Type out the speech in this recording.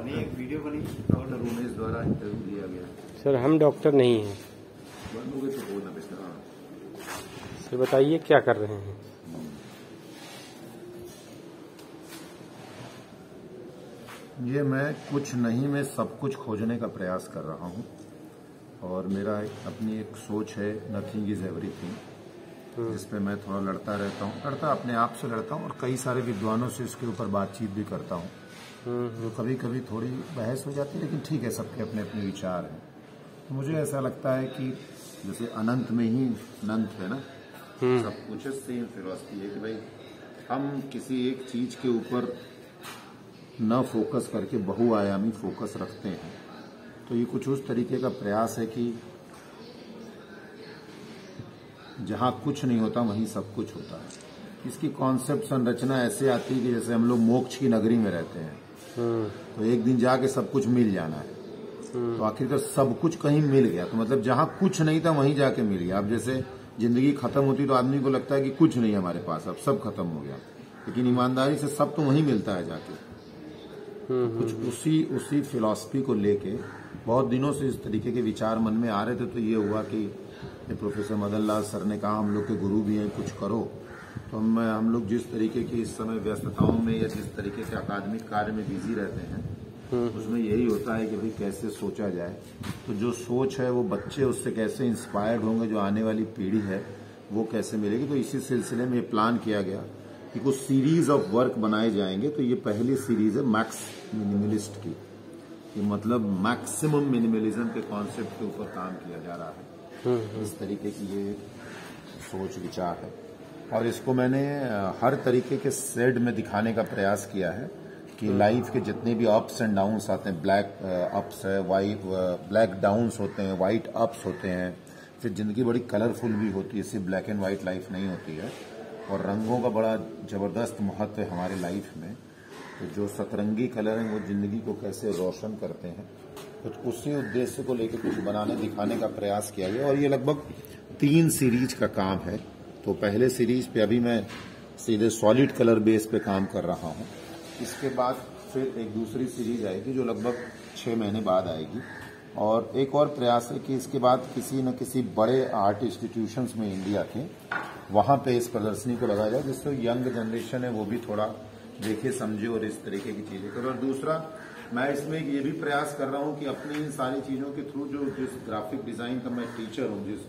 बनी एक वीडियो बनी। डॉक्टर उमेश द्वारा इंटरव्यू लिया गया। सर हम डॉक्टर नहीं हैं। बनोगे तो बेटा। सर बताइए क्या कर रहे हैं? ये मैं कुछ नहीं मैं सब कुछ खोजने का प्रयास कर रहा हूँ। और मेरा एक, अपनी एक सोच है नथिंग इज़ एवरीथिंग जिस पे मैं थोड़ा लड़ता रहता हूँ। लड़ता अपने आप से लड़ता हूँ और कई सारे विद्वानों से इसके ऊपर बातचीत भी करता हूँ। तो कभी कभी थोड़ी बहस हो जाती है लेकिन ठीक है सबके अपने अपने विचार हैं। तो मुझे ऐसा लगता है कि जैसे अनंत में ही अनंत है ना? सब कुछ सेम फिलोसफी है कि भाई हम किसी एक चीज़ के ऊपर न फोकस करके बहुआयामी फोकस रखते हैं। तो ये कुछ उस तरीके का प्रयास है कि जहाँ कुछ नहीं होता वहीं सब कुछ होता है। इसकी कॉन्सेप्ट संरचना ऐसे आती है कि जैसे हम लोग मोक्ष की नगरी में रहते हैं। तो एक दिन जाके सब कुछ मिल जाना है। तो आखिरकार सब कुछ कहीं मिल गया। तो मतलब जहाँ कुछ नहीं था, वहीं जाके मिल गया। अब जैसे ज़िंदगी खत्म होती तो आदमी को लगता है कि कुछ नहीं हमारे पास। अब सब खत्म हो गया। लेकिन ईमानदारी से सब तो वहीं मिलता है जाके। कुछ उसी उसी फिलॉसफी को लेके बहुत दिनों से इस तरीके के विचार मन में आ रहे थे। तो ये हुआ कि प्रोफेसर मदन लाल सर ने कहा, हम लोग के गुरु भी हैं, कुछ करो। तो हम हम लोग जिस तरीके की इस समय व्यस्तताओं में या जिस तरीके से अकादमिक कार्य में बिज़ी रहते हैं उसमें यही होता है कि भाई कैसे सोचा जाए। तो जो सोच है वो बच्चे उससे कैसे इंस्पायर्ड होंगे जो आने वाली पीढ़ी है वो कैसे मिलेगी? तो इसी सिलसिले में ये प्लान किया गया कि कुछ सीरीज़ ऑफ़ वर्क बनाए जाएँगे। तो ये पहली सीरीज़ है मैक्स मिनिमलिस्ट की। ये मतलब मैक्सिमम मिनिमलिज्म के कॉन्सेप्ट के ऊपर काम किया जा रहा है। इस तरीके की ये सोच विचार है। और इसको मैंने हर तरीके के सेड में दिखाने का प्रयास किया है कि लाइफ के जितने भी अप्स एंड डाउन्स आते हैं ब्लैक अप्स है वाइट ब्लैक डाउन्स होते हैं वाइट अप्स होते हैं फिर ज़िंदगी बड़ी कलरफुल भी होती है सिर्फ़ ब्लैक एंड वाइट लाइफ नहीं होती है। और रंगों का बड़ा ज़बरदस्त महत्व है हमारे लाइफ में। तो जो सतरंगी कलर हैं वो ज़िंदगी को कैसे रोशन करते हैं कुछ उसी उद्देश्य को लेकर कुछ बनाने दिखाने का प्रयास किया गया और ये लगभग तीन सीरीज़ का काम है। तो पहले सीरीज़ पे अभी मैं सीधे सॉलिड कलर बेस पे काम कर रहा हूँ। इसके बाद फिर एक दूसरी सीरीज़ आएगी जो लगभग छह महीने बाद आएगी। और एक और प्रयास है कि इसके बाद किसी न किसी बड़े आर्ट इंस्टीट्यूशंस में इंडिया के, वहाँ पे इस प्रदर्शनी को लगाया जाए, जिससे यंग जनरेशन है, वो भी थोड़ा देखे, समझे और इस तरीके की चीज़ें करे। और दूसरा, मैं इसमें ये भी प्रयास कर रहा हूँ कि अपनी इन सारी चीज़ों के थ्रू जो जिस ग्राफिक डिज़ाइन का मैं टीचर हूँ, जिस